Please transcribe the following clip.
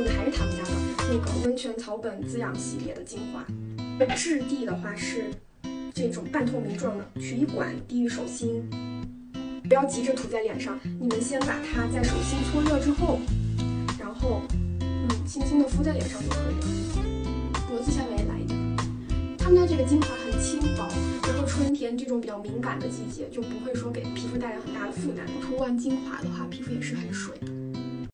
用的还是他们家的那个温泉草本滋养系列的精华质地的话是这种半透明状的取一管滴于手心不要急着涂在脸上。你们先把它在手心搓热之后然后嗯轻轻的敷在脸上就可以了。脖子下面也来一点。他们家这个精华很轻薄然后春天这种比较敏感的季节就不会说给皮肤带来很大的负担涂完精华的话皮肤也是很水。